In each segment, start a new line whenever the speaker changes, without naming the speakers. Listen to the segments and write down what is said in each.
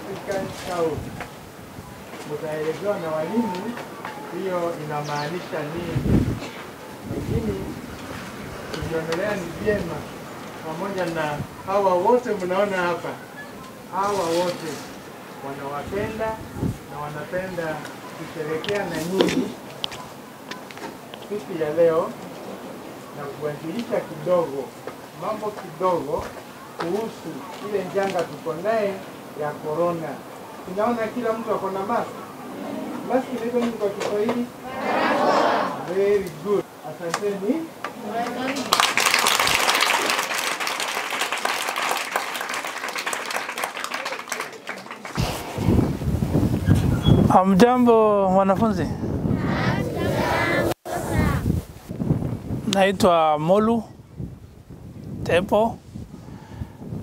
African South, mutaelezewa na walimu hiyo inamaanisha nini, lakini kujionelea ni vyema pamoja na hawa wote mnaona hapa, hawa wote wanawapenda na wanapenda kusherekea na nyinyi siku ya leo na kuwajilisha kidogo mambo kidogo kuhusu ile njanga tuko naye ya corona. Tunaona kila mtu ako na mask. Mask inaitwa nini kwa Kiswahili? Very good. Asanteni.
Hamjambo wanafunzi, naitwa Molu Tepo,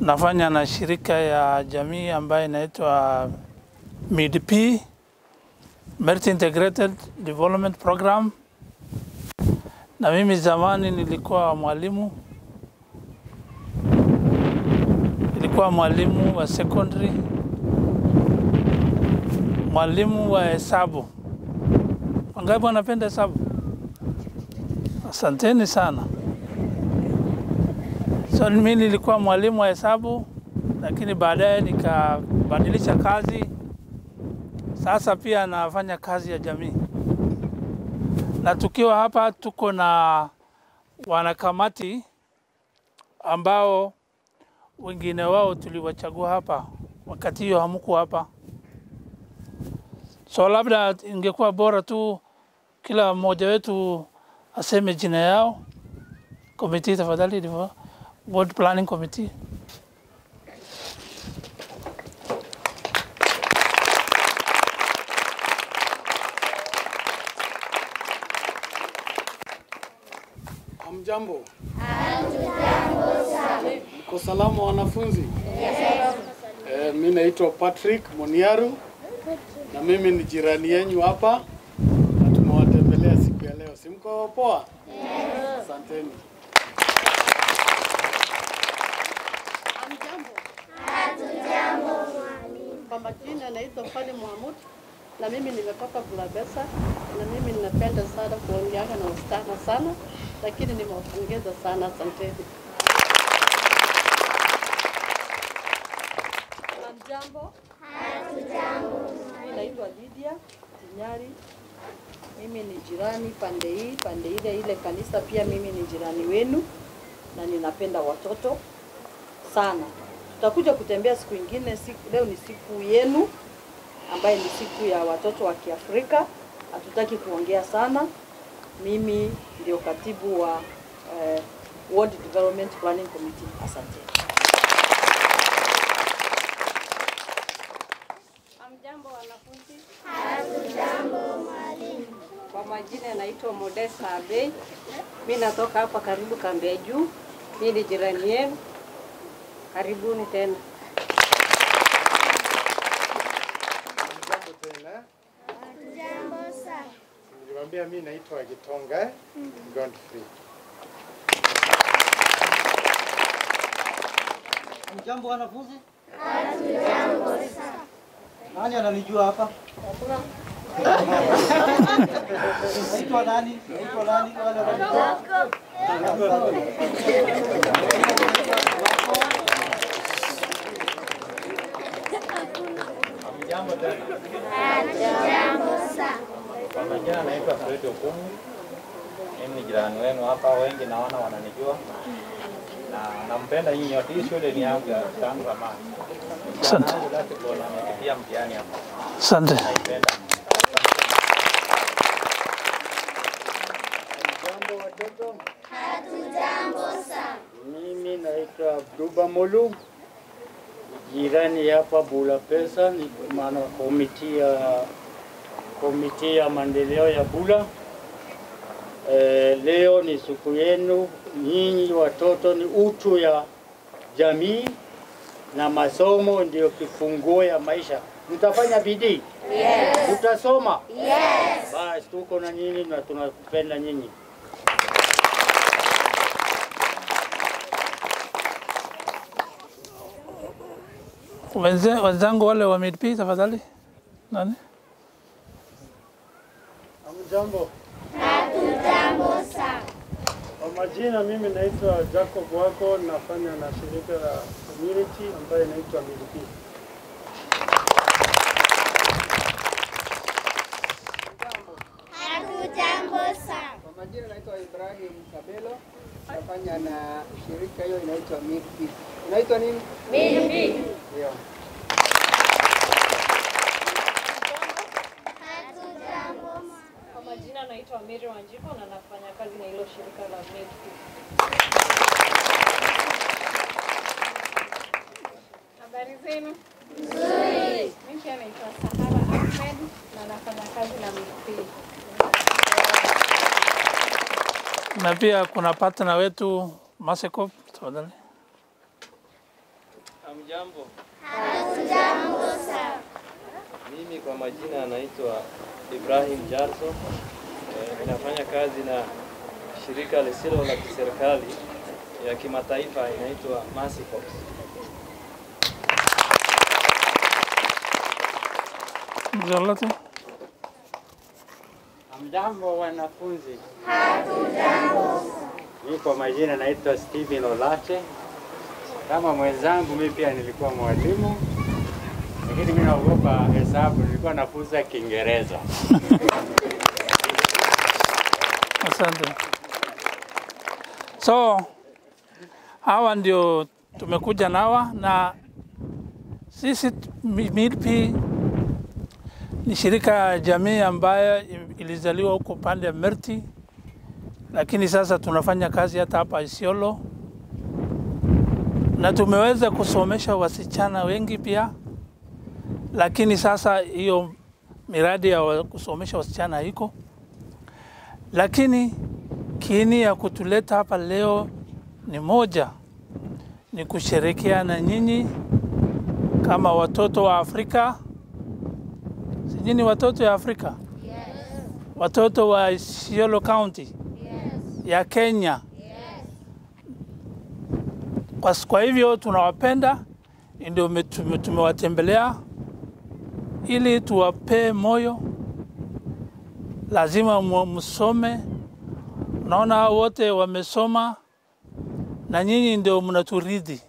nafanya na shirika ya jamii ambayo inaitwa MIDP, Merit Integrated Development Program, na mimi zamani nilikuwa mwalimu, nilikuwa mwalimu wa secondary mwalimu wa hesabu. Wangapi wanapenda hesabu? Asanteni sana. So mimi nilikuwa mwalimu wa hesabu, lakini baadaye nikabadilisha kazi. Sasa pia nafanya kazi ya jamii, na tukiwa hapa tuko na wanakamati ambao wengine wao tuliwachagua hapa, wakati hiyo hamku hapa. So labda ingekuwa bora tu kila mmoja wetu aseme jina yao. Komiti tafadhali, ndivyo ward planning committee.
Hamjambo. Mko salama wanafunzi? Yes. Eh, mi naitwa Patrick Moniaru na mimi ni jirani yenyu hapa na tumewatembelea siku ya leo. Simko poa? Yes.
Asanteni. Majina naitwa Fani Mohamud na mimi nimetoka Bulabesa na mimi ninapenda sana kuongeaga na wasichana sana, lakini nimewapongeza sana, asanteni. Hamjambo? Mimi naitwa Lydia Tinyari. Mimi ni jirani pande hii, pande ile ile kanisa, pia mimi ni jirani wenu na ninapenda watoto sana. Tutakuja kutembea siku ingine. Siku, leo ni siku yenu ambaye ni siku ya watoto wa Kiafrika. Hatutaki kuongea sana. Mimi ndio katibu wa eh, World Development Planning Committee. Asante.
Hamjambo wanafunzi? Hamjambo mwalimu. Kwa majina naitwa Modesta Abei. Mimi natoka hapa karibu Kambeju. Mimi ni jirani yenu. Karibuni tena.
Jambo tena. Niliwaambia mimi naitwa Gitonga Godfrey.
Mjambo wanafunzi? Nani ananijua hapa? Naitwa nani? Naitwa nani? Wale wananijua?
Jambo. Kwa majina naitwa Fred Okumu. Mimi ni jirani wenu hapa, wengi naona wananijua na nampenda nyinyi yote. Hii shule ni yangu ya tangu zamani.
Asante.
Amepitia mtihani hapa.
Asante.
Naipenda.
Jambo watoto. Hatujambo sana. Mimi naitwa Abduba Molu.
Jirani hapa Bula Pesa, ni maana komiti ya komiti ya maendeleo ya Bula. E, leo ni siku yenu nyinyi watoto, ni utu ya jamii na masomo ndio kifunguo ya maisha. Mtafanya bidii? Yes. Utasoma? Yes. Basi tuko na nyinyi na tunapenda nyinyi.
Wenzangu wale wa MIDP tafadhali. Nani?
Hamjambo? Hatujambo sana. Kwa majina mimi naitwa Jacob Wako, nafanya na shirika la community ambayo inaitwa MIDP.
Kwa majina naitwa Ibrahim Kabelo, nafanya na shirika hiyo inaitwa MIDP. Inaitwa nini? MIDP. Ndio.
Kwa majina naitwa Mary Wanjiko na nafanya kazi na hilo shirika la MIDP. Habari zenu? Nzuri. Mimi pia naitwa Sahara Ahmed na nafanya kazi na MIDP.
Na pia kuna partner wetu Masekop tafadhali.
Hamjambo. Amjambo sana. Mimi kwa majina anaitwa Ibrahim Jarso. Eh, ninafanya kazi na shirika lisilo la kiserikali ya kimataifa inaitwa Mercy Corps.
Mzalati.
Hamjambo wanafunzi? Hatujambo. Mimi kwa majina naitwa Steven Olache. Kama mwenzangu mimi pia nilikuwa mwalimu, lakini mimi naogopa hesabu, nilikuwa nafunza Kiingereza.
Asante. So hawa ndio tumekuja nawa na sisi Mi- ni shirika jamii ambayo ilizaliwa huko pande ya Merti, lakini sasa tunafanya kazi hata hapa Isiolo na tumeweza kusomesha wasichana wengi pia, lakini sasa hiyo miradi ya kusomesha wasichana iko lakini kiini ya kutuleta hapa leo ni moja, ni kusherekea na nyinyi kama watoto wa Afrika. sijini watoto ya Afrika? Watoto wa Isiolo County yes. ya Kenya yes. Kwa, hivyo tunawapenda, ndio tume- tume- tumewatembelea ili tuwapee moyo lazima msome. Naona hao wote wamesoma na nyinyi ndio mnaturidhi.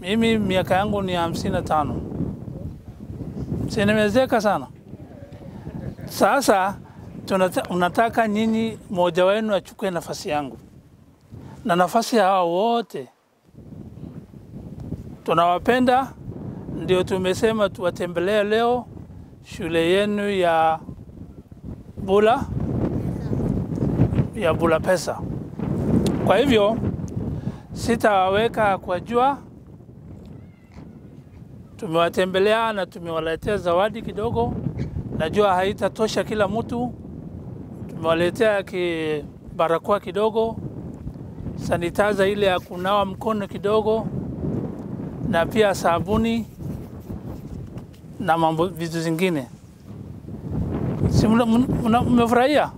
Mimi miaka yangu ni hamsini na tano, sinemezeka sana. Sasa unataka nyinyi mmoja wenu achukue nafasi yangu na nafasi ya hawa wote. Tunawapenda, ndio tumesema tuwatembelee leo shule yenu ya Bula ya Bula Pesa. Kwa hivyo sitawaweka kwa jua, tumewatembelea na tumewaletea zawadi kidogo. Najua haitatosha kila mtu, tumewaletea ki barakoa kidogo, sanitaza ile ya kunawa mkono kidogo, na pia sabuni na mambo vitu zingine. Si mmefurahia?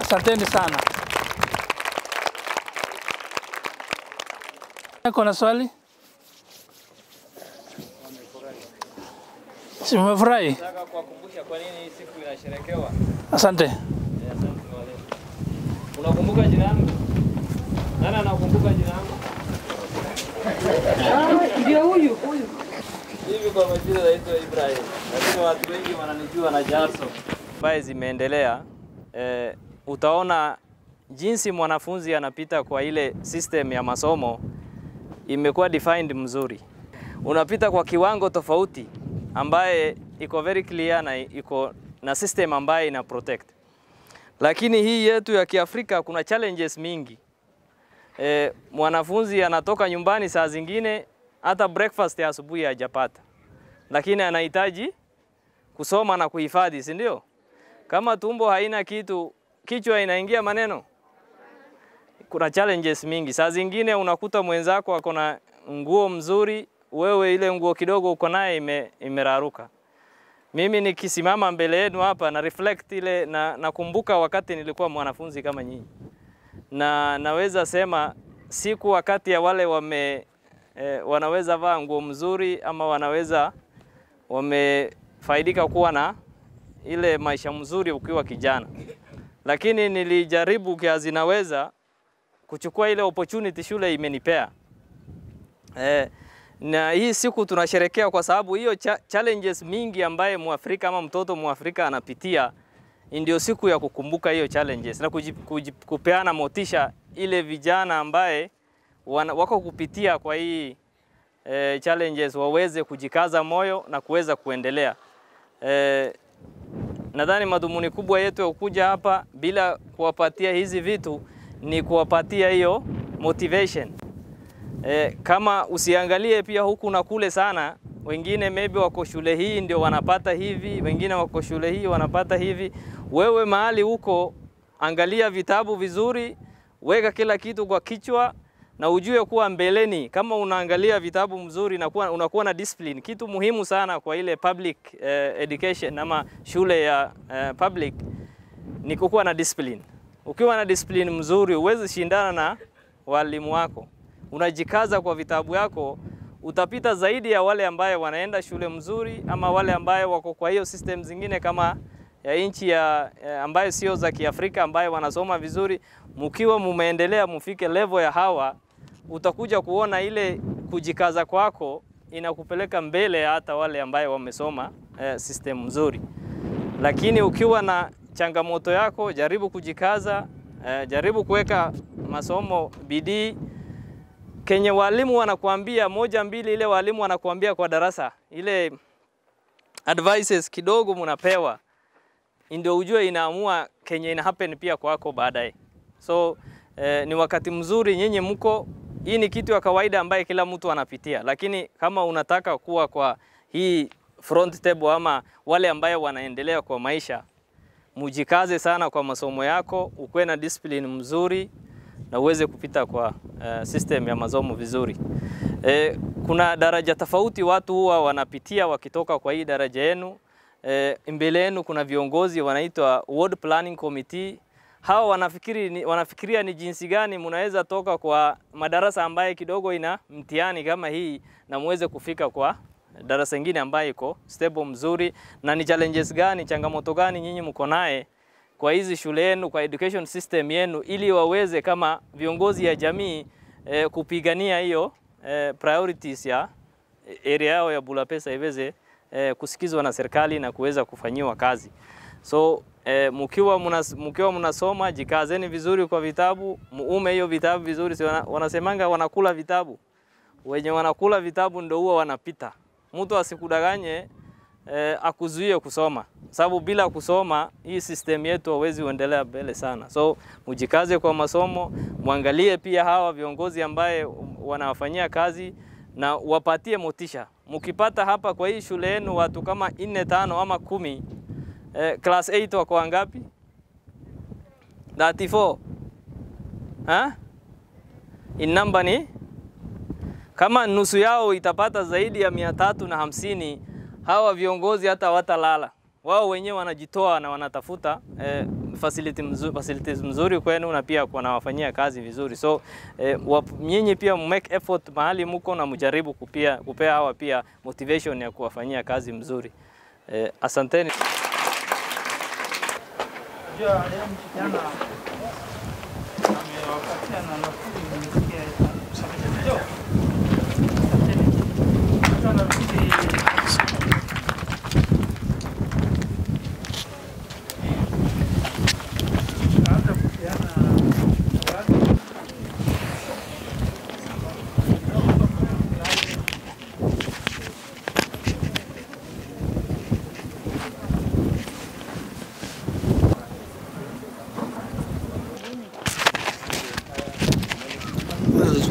Asanteni sana. Kuna swali? Si mmefurahi?
Nataka kuwakumbusha kwa nini hii siku inasherekewa.
Asante.
Asante mwalimu. Unakumbuka jina langu? Nani anakumbuka jina langu?
Ndio huyu huyu.
Hivi kwa majina naitwa Ibrahim, lakini watu wengi wananijua na Jaso. Ambaye zimeendelea eh, utaona jinsi mwanafunzi anapita kwa ile system ya masomo imekuwa defined mzuri. Unapita kwa kiwango tofauti ambaye iko very clear na iko na system ambaye ina protect. Lakini hii yetu ya Kiafrika kuna challenges mingi. E, mwanafunzi anatoka nyumbani saa zingine hata breakfast ya asubuhi hajapata, lakini anahitaji kusoma na kuhifadhi, si ndio? Kama tumbo haina kitu, kichwa inaingia maneno. Kuna challenges mingi. Saa zingine unakuta mwenzako ako na nguo mzuri, wewe ile nguo kidogo uko naye ime, imeraruka. Mimi nikisimama mbele yenu hapa na reflect ile na nakumbuka wakati nilikuwa mwanafunzi kama nyinyi, na naweza sema siku wakati ya wale wame e, wanaweza vaa nguo mzuri ama wanaweza wamefaidika kuwa na ile maisha mzuri ukiwa kijana, lakini nilijaribu kiasi naweza kuchukua ile opportunity shule imenipea. Eh, na hii siku tunasherekea kwa sababu hiyo cha challenges mingi ambaye Mwafrika ama mtoto Mwafrika anapitia, ndio siku ya kukumbuka hiyo challenges na kujip, kujip, kupeana motisha ile vijana ambaye wana, wako kupitia kwa hii e, challenges waweze kujikaza moyo na kuweza kuendelea. E, nadhani madhumuni kubwa yetu ya kuja hapa bila kuwapatia hizi vitu ni kuwapatia hiyo motivation. E, kama usiangalie pia huku na kule sana, wengine maybe wako shule hii ndio wanapata hivi, wengine wako shule hii wanapata hivi. Wewe mahali huko, angalia vitabu vizuri, weka kila kitu kwa kichwa na ujue kuwa mbeleni, kama unaangalia vitabu mzuri na kuwa, unakuwa na discipline. Kitu muhimu sana kwa ile public eh, education ama shule ya eh, public ni kukuwa na discipline. Ukiwa na discipline mzuri, huwezi shindana na walimu wako unajikaza kwa vitabu yako, utapita zaidi ya wale ambaye wanaenda shule mzuri ama wale ambaye wako kwa hiyo system zingine kama ya nchi ya, ya ambayo sio za Kiafrika ambaye wanasoma vizuri. Mkiwa mumeendelea mufike level ya hawa, utakuja kuona ile kujikaza kwako inakupeleka mbele ya hata wale ambaye wamesoma eh, system mzuri. Lakini ukiwa na changamoto yako, jaribu kujikaza, eh, jaribu kuweka masomo bidii kenye walimu wanakuambia moja mbili, ile walimu wanakuambia kwa darasa, ile advices kidogo mnapewa, ndio ujue inaamua kenye ina happen pia kwako baadaye. So eh, ni wakati mzuri nyinyi mko, hii ni kitu ya kawaida ambaye kila mtu anapitia, lakini kama unataka kuwa kwa hii front table ama wale ambaye wanaendelea kwa maisha, mujikaze sana kwa masomo yako, ukuwe na discipline mzuri na uweze kupita kwa uh, system ya masomo vizuri. E, kuna daraja tofauti watu huwa wanapitia wakitoka kwa hii daraja yenu. E, mbele yenu kuna viongozi wanaitwa Ward Planning Committee. Hawa wanafikiri wanafikiria ni jinsi gani mnaweza toka kwa madarasa ambaye kidogo ina mtihani kama hii na muweze kufika kwa darasa ingine ambayo iko stable mzuri, na ni challenges gani, changamoto gani nyinyi mko naye kwa hizi shule yenu, kwa education system yenu, ili waweze kama viongozi ya jamii eh, kupigania hiyo eh, priorities ya area yao ya Bulapesa iweze eh, kusikizwa na serikali na kuweza kufanyiwa kazi. So eh, mkiwa munas, mkiwa mnasoma jikazeni vizuri kwa vitabu, muume hiyo vitabu vizuri. Si wana, wanasemanga wanakula vitabu, wenye wanakula vitabu ndio huwa wanapita. Mtu asikudanganye eh, akuzuie kusoma, sababu bila kusoma hii system yetu hawezi kuendelea mbele sana. So mujikaze kwa masomo, mwangalie pia hawa viongozi ambaye wanawafanyia kazi na wapatie motisha. Mkipata hapa kwa hii shule yenu watu kama nne tano ama kumi eh, class 8 wako wangapi? 34 ha? In number ni kama nusu yao itapata zaidi ya mia tatu na hamsini hawa viongozi hata watalala wao wenyewe wanajitoa na wanatafuta eh, facility mzuri, facilities mzuri kwenu na pia wanawafanyia kazi vizuri. So eh, nyinyi pia make effort mahali muko na mjaribu kupia, kupea hawa pia motivation ya kuwafanyia kazi mzuri. Eh, asanteni.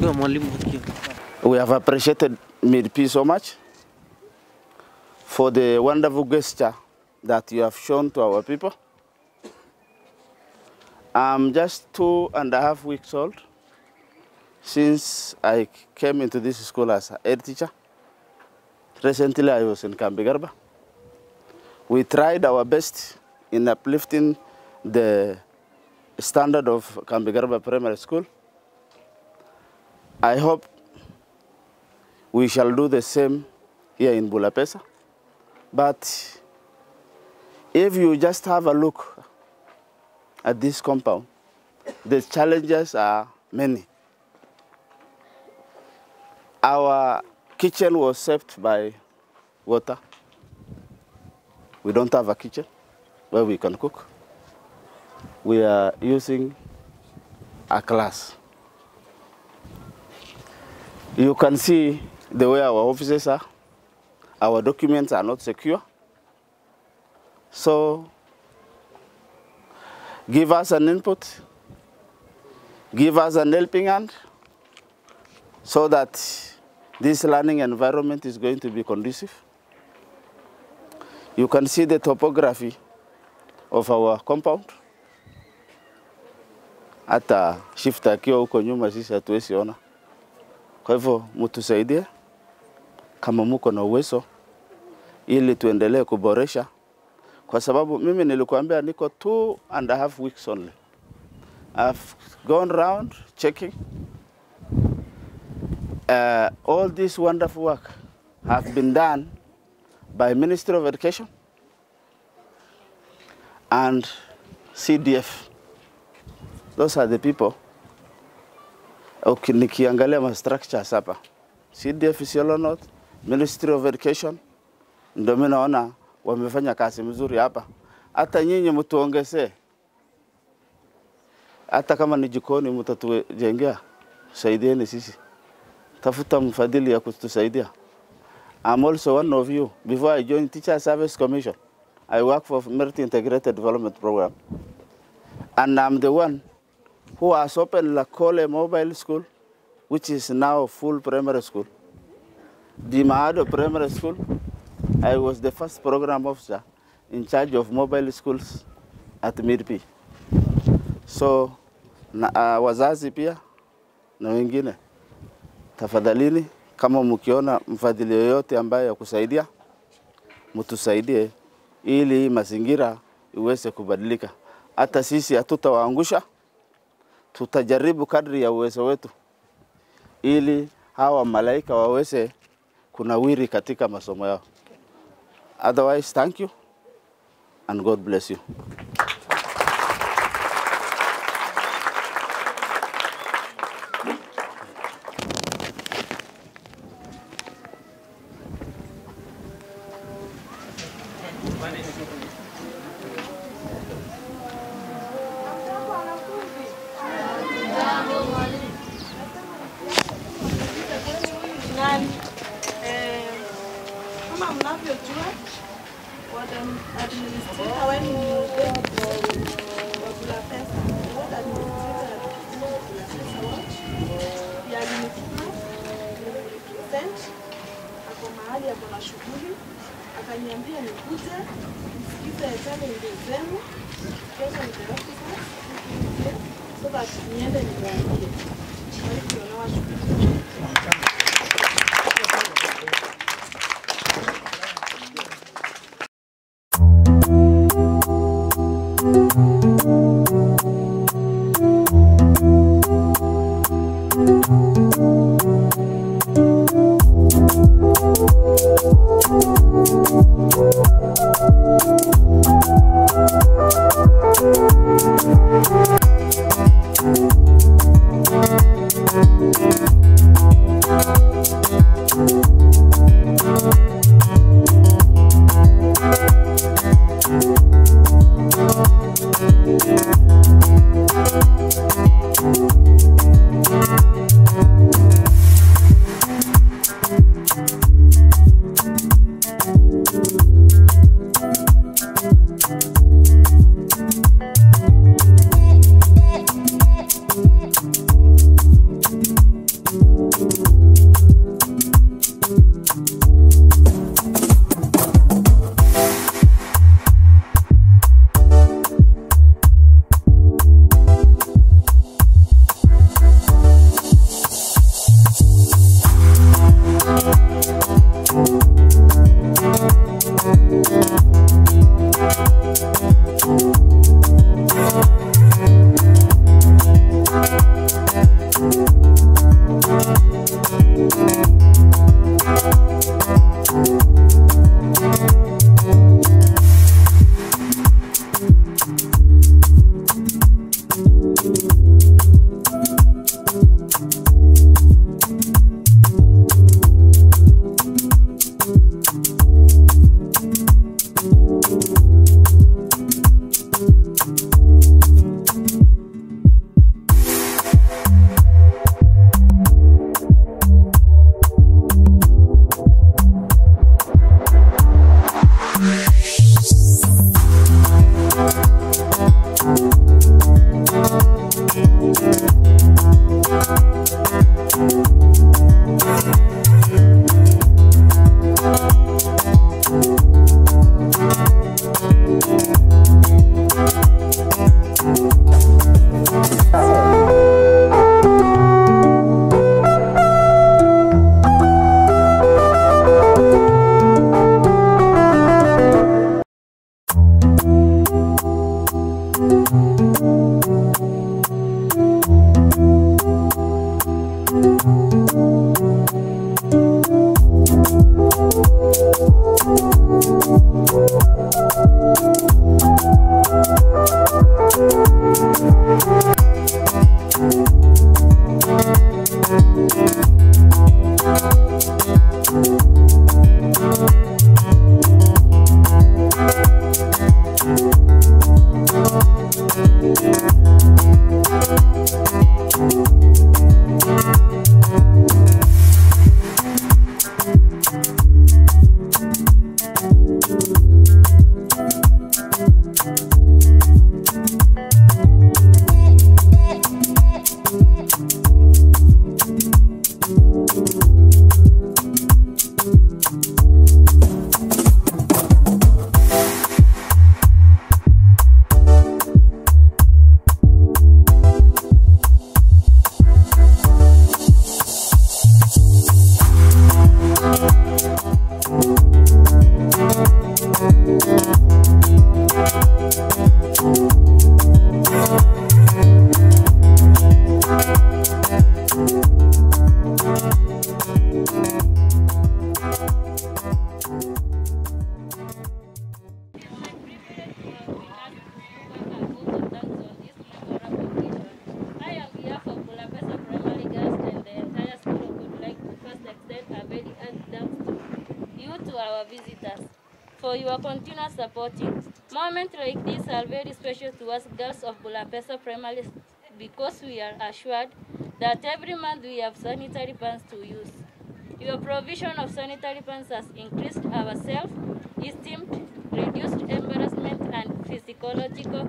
We have appreciated Midp so much for the wonderful gesture that you have shown to our people. I'm just two and a half weeks old since I came into this school as a head teacher. Recently, I was in Kambigarba. We tried our best in uplifting the standard of Kambigarba Primary School. I hope we shall do the same here in Bulapesa. But if you just have a look at this compound, the challenges are many. Our kitchen was saved by water. We don't have a kitchen where we can cook. We are using a class. You can see the way our offices are. Our documents are not secure. So give us an input, give us an helping hand so that this learning environment is going to be conducive. You can see the topography of our compound. Hata shift akiwa huko nyuma sisi hatuwezi ona. Kwa hivyo mtusaidie kama muko na uwezo ili tuendelee kuboresha, kwa sababu mimi nilikuambia niko two and a half weeks only. I've gone round checking uh, all this wonderful work have been done by Ministry of Education and CDF. Those are the people. Okay, nikiangalia ma structures hapa. CDF Isiolo Ministry of Education, ndio mimi naona wamefanya kazi mzuri hapa. Hata nyinyi mtuongezee, hata kama ni jikoni mtatujengea, saidieni sisi tafuta mfadhili ya kutusaidia. I'm also one of you. Before I joined Teacher Service Commission, I work for Merit Integrated Development Program. And I'm the one who has opened Lakole Mobile School, which is now full primary school. Dimahado Primary School, I was the first program officer in charge of mobile schools at Midpi. So, na, uh, wazazi pia na wengine tafadhalini, kama mkiona mfadhili yoyote ambaye ya kusaidia, mtusaidie ili mazingira iweze kubadilika. Hata sisi hatutawaangusha, tutajaribu kadri ya uwezo wetu ili hawa malaika waweze kunawiri katika masomo yao. Otherwise, thank you and God bless you.
Kama mnavyojua administrator wenu ni David Pesa. Ward administrator wa Pesa Watch. Pia alinipigia. Ako mahali ako na shughuli. Akaniambia nikuje nisikize challenges zenu. Kesho so that niende niwaambie. Kwa hivyo nawashukuru.
Supporting. Moments like these are very special to us girls of Bulapesa Primary because we are assured that every month we have sanitary pads to use. Your provision of sanitary pads has increased our self-esteem, reduced embarrassment and physiological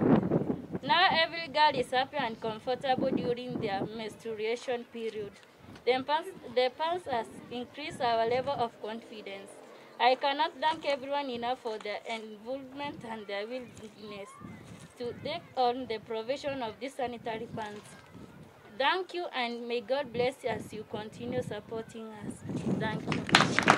now every girl is happy and comfortable during their menstruation period. The pants, the pants has increased our level of confidence. I cannot thank everyone enough for their involvement and their willingness to take on the provision of these sanitary pants. Thank you and may God bless you as you continue supporting us. Thank you.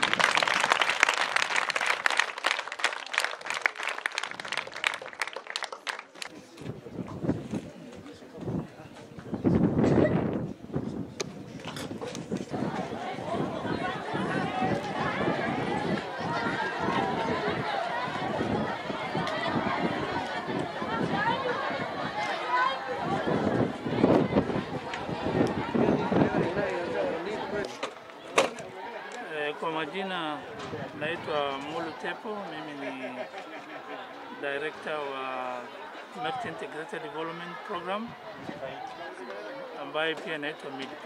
Tepo, mimi ni director wa Merchant Integrated Development Program ambaye pia inaitwa MIDP.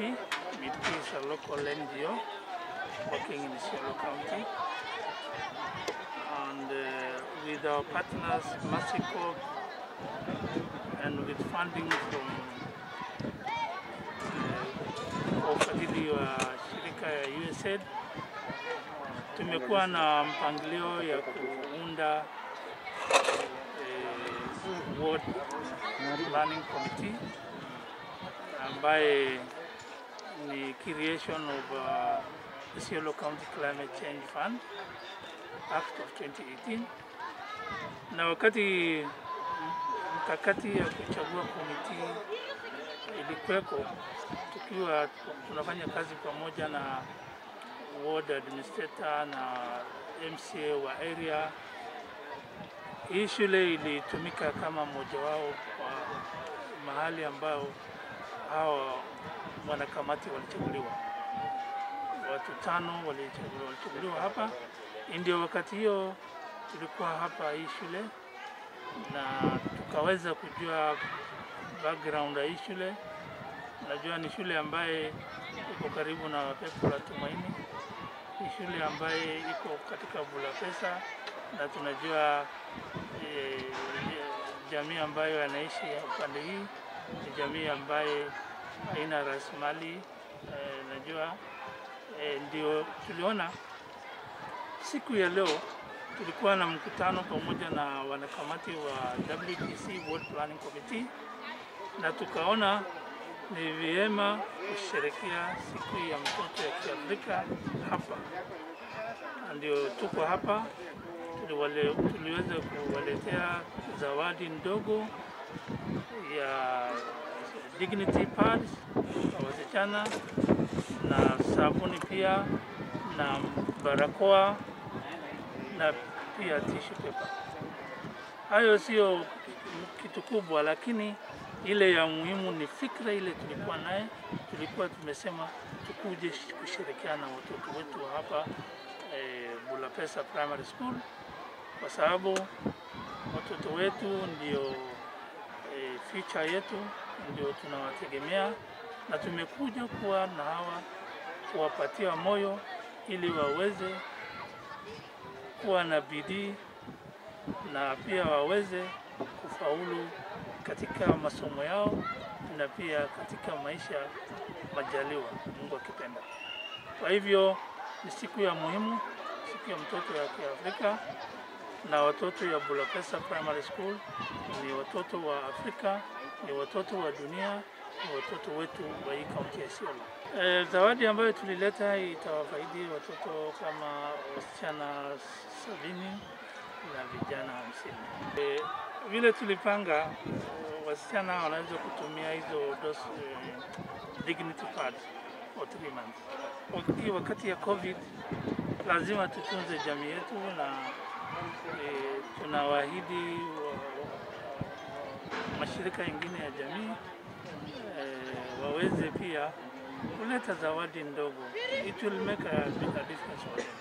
MIDP is a local NGO working in Isiolo County and uh, with our partners Mexico and with funding from ufadhili wa shirika USAID tumekuwa na mpangilio ya kuunda eh, ward planning committee ambaye ni creation of uh, Isiolo County Climate Change Fund Act of 2018 na wakati mkakati ya kuchagua komiti ilikuweko tukiwa tunafanya kazi pamoja na ward administrator na MCA wa area. Hii shule ilitumika kama mmoja wao kwa mahali ambao hao wanakamati walichaguliwa, watu tano walichaguliwa, hapa. Ndio wakati hiyo tulikuwa hapa hii shule na tukaweza kujua background ya hii shule. Najua ni shule ambaye iko karibu na pepo la Tumaini, shule ambaye iko katika Bulapesa na tunajua e, jamii ambayo anaishi upande hii ni jamii ambaye haina rasilimali e, najua e, ndio tuliona siku ya leo tulikuwa na mkutano pamoja na wanakamati wa WTC World Planning Committee na tukaona ni vyema kusherekea siku ya mtoto ya Kiafrika hapa, ndio tuko hapa tuliweza kuwaletea zawadi ndogo ya dignity pads kwa wasichana na sabuni pia na barakoa na pia tissue paper. Hayo sio kitu kubwa, lakini ile ya muhimu ni fikra ile tulikuwa naye. Tulikuwa tumesema tukuje kushirikiana na watoto wetu hapa eh, Bulapesa Primary School kwa sababu watoto wetu ndio eh, future yetu, ndio tunawategemea, na tumekuja kuwa na hawa kuwapatia moyo ili waweze kuwa na bidii na pia waweze kufaulu katika masomo yao na pia katika maisha majaliwa, Mungu akipenda. Kwa hivyo ni siku ya muhimu, siku ya mtoto ya Kiafrika, na watoto ya Bulapesa Primary School ni watoto wa Afrika, ni watoto wa dunia, ni watoto wetu wa hii kaunti ya Isiolo. E, zawadi ambayo tulileta itawafaidi watoto kama wasichana sabini na vijana hamsini. E, vile tulipanga wasichana wanaweza kutumia hizo dose, eh, dignity pads for three months. Wakati, wakati ya COVID lazima tutunze jamii yetu na eh, tunawaahidi wa, mashirika mengine ya jamii eh, waweze pia kuleta zawadi ndogo. It will make a, a difference for them.